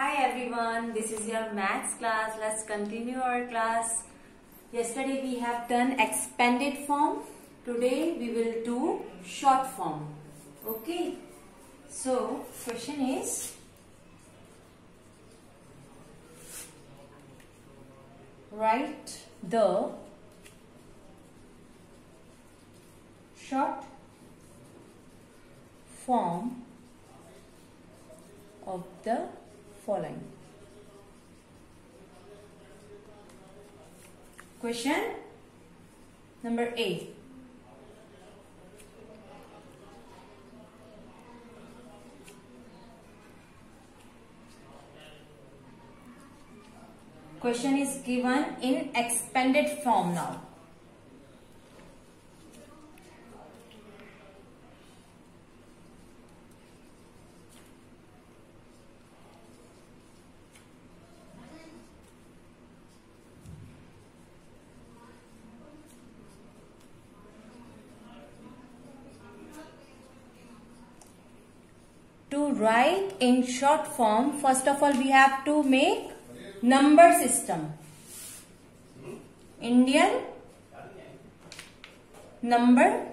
Hi everyone, this is your maths class. Let's continue our class. Yesterday we have done expanded form. Today we will do short form. Okay. So, question is write the short form of the following. Question number 8. Question is given in expanded form now. To write in short form, first of all we have to make number system. Indian number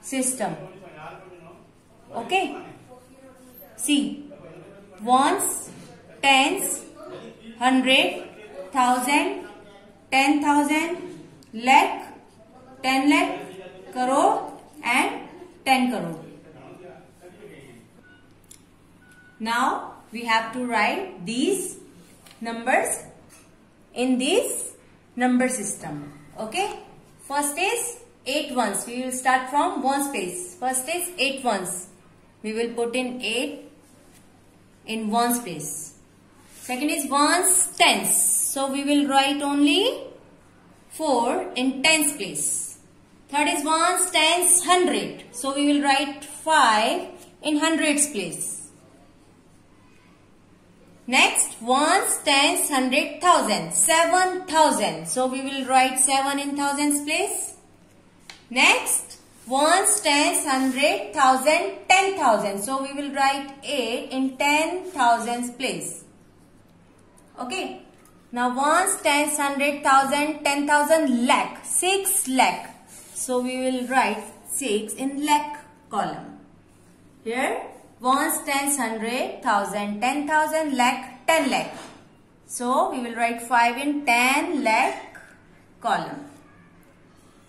system. Okay. See, ones, tens, hundred, thousand, ten thousand, lakh, ten lakh, crore and 10 crore. Now we have to write these numbers in this number system. Okay. First is 8 ones. We will start from one space. First is 8 ones. We will put in 8 in one space. Second is ones tens. So we will write only 4 in tens place. Third is ones, tens, hundred. So we will write 5 in hundreds place. Next, ones, tens, hundred, thousand. Seven thousand. So we will write 7 in thousands place. Next, ones, tens, hundred, thousand, ten thousand. So we will write 8 in ten thousands place. Okay. Now ones, tens, hundred, thousand, ten thousand, lakh. 6 lakh. So we will write 6 in lakh column. Here ones, tens, hundred, thousand, ten thousand, lakh, ten lakh. So we will write 5 in 10 lakh column.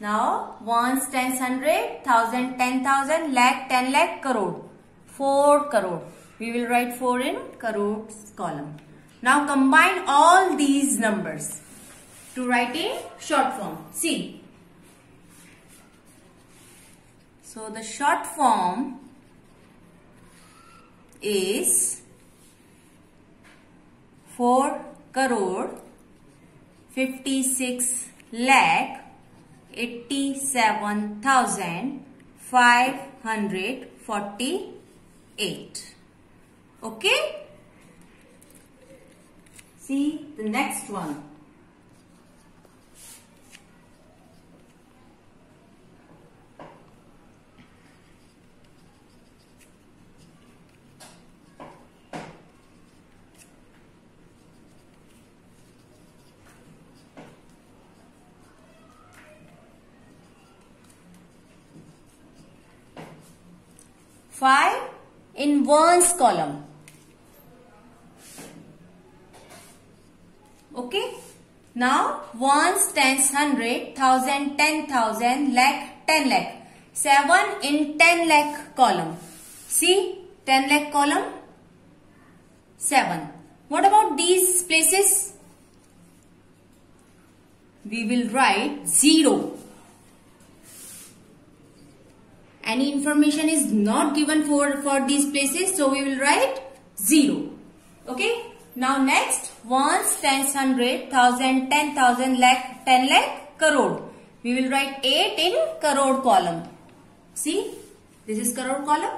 Now ones, tens, hundred, thousand, ten thousand, lakh, ten lakh, crore. 4 crore. We will write 4 in crores column. Now combine all these numbers to write in short form. See So the short form is 4 crore 56 lakh 87,548. Okay? See the next one. Five in ones column. Okay. Now tens, hundred, thousand, ten thousand, lakh, ten lakh. Seven in ten lakh column. See ten lakh column. Seven. What about these places? We will write zero. Any information is not given for, for these places. So we will write 0. Okay. Now next, ones, tens, hundred, thousand, ten thousand, lakh, ten lakh, crore. We will write 8 in crore column. See, this is crore column.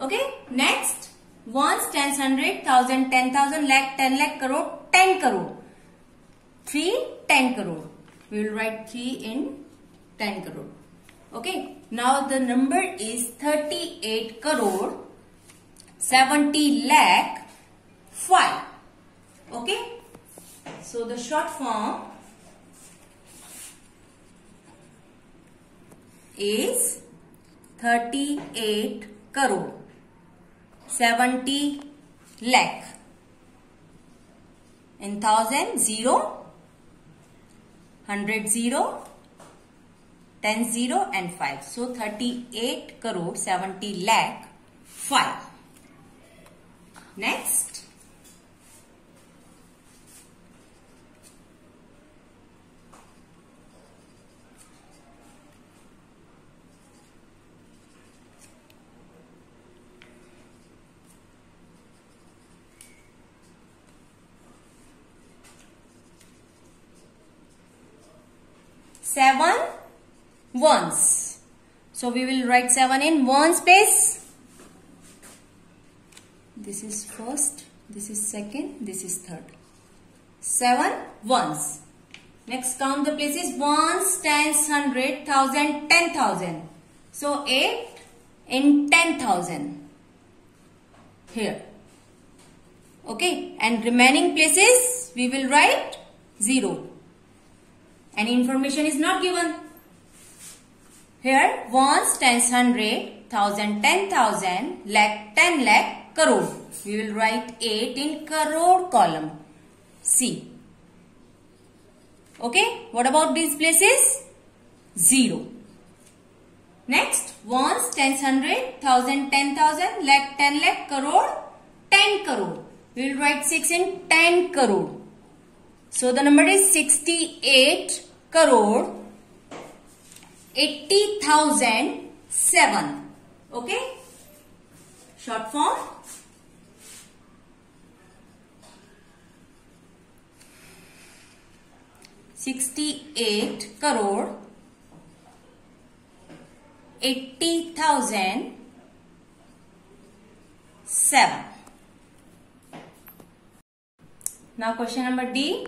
Okay. Next, ones, tens, hundred, thousand, ten thousand, lakh, ten lakh, crore, ten crore. 3, 10 crore. We will write 3 in 10 crore. Okay. Now the number is 38 crore 70 lakh 5. Okay. So the short form is 38 crore 70 lakh in thousand zero hundred zero 10 0 and 5. So 38 crore 70 lakh 5. Next. Seven ones. So we will write 7 in one space. This is first, this is second, this is third. 7 ones. Next count the places ones, tens, hundred, thousand, ten thousand. So 8 in 10,000 here. Okay and remaining places we will write 0. Any information is not given. Here ones, tens, hundred, thousand, ten thousand, lakh, ten lakh, crore. We will write 8 in crore column. C. Okay. What about these places? 0. Next, ones, tens, hundred, thousand, ten thousand, lakh, ten lakh, crore, ten crore. We will write 6 in 10 crore. So the number is 68 crore 80,007. Okay? Short form. Sixty-eight crore eighty thousand seven. Now question number D.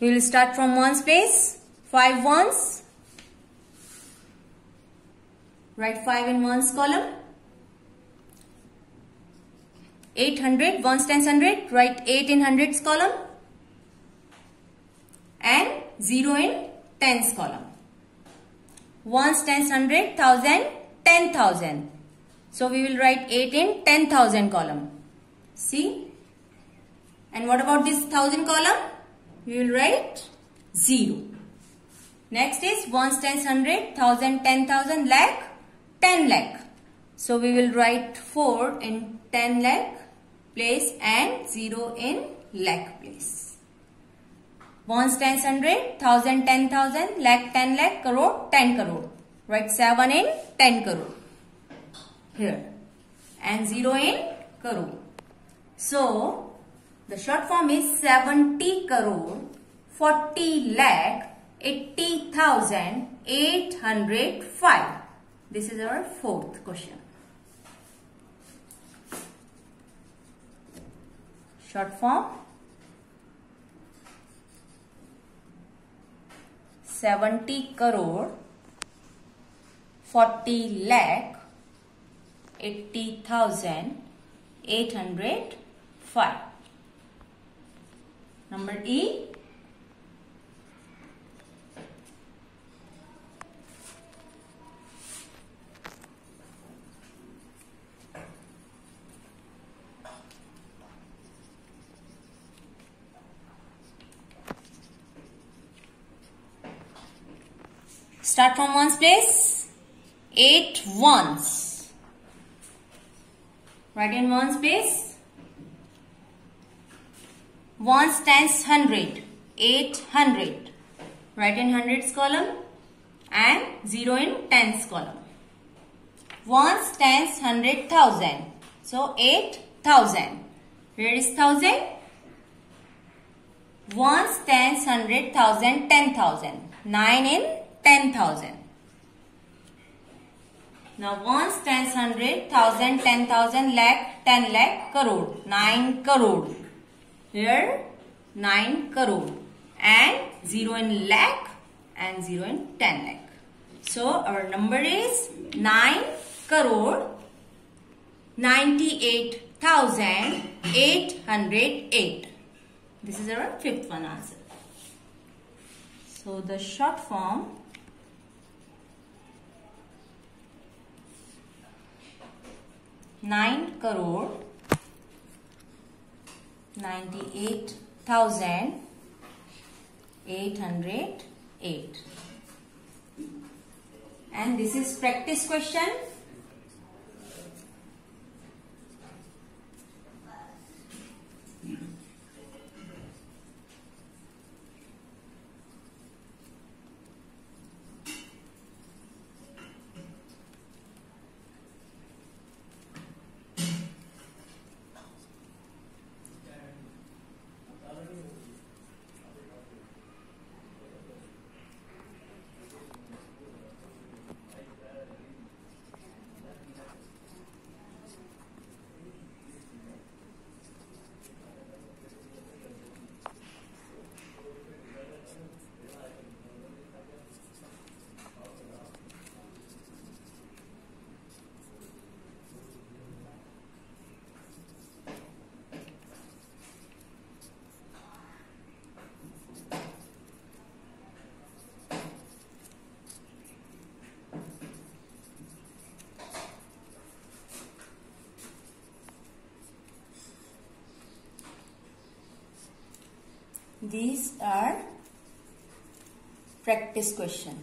We will start from ones place. Five ones. Write five in ones column. 800, ones, tens, hundred. Write 8 in hundreds column. And 0 in tens column. Ones, tens, hundred, thousand, ten thousand. So we will write 8 in 10,000 column. See? And what about this thousand column? We will write 0. Next is ones, tens, hundred, thousand, ten thousand, lakh, 10 lakh. So we will write 4 in 10 lakh place and 0 in lakh place. Ones, tens, hundred, thousand, ten thousand, lakh, 10 lakh, crore, 10 crore. Write 7 in 10 crore. Here. And 0 in crore. So, the short form is 70 crore 40 lakh 80,805. This is our fourth question. Short form 70 crore 40 lakh 80,805. Number E. Start from ones place. Eight ones. Write in ones place tens hundred, eight hundred. Write in hundreds column and zero in tens column. 1 stands hundred thousand. So eight thousand. Where is thousand? ones, tens, hundred, thousand, ten thousand. Nine in ten thousand. Now ones, tens, hundred, thousand, ten thousand, lakh, ten lakh, crore. Nine crore. Here nine crore. And zero in lakh and zero in ten lakh. So our number is nine crore ninety eight thousand eight hundred eight. This is our fifth one answer. So the short form nine crore ninety eight thousand eight hundred eight. And this is practice question. These are practice question.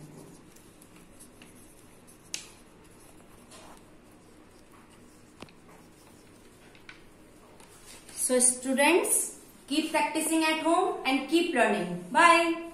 So students, keep practicing at home and keep learning. Bye.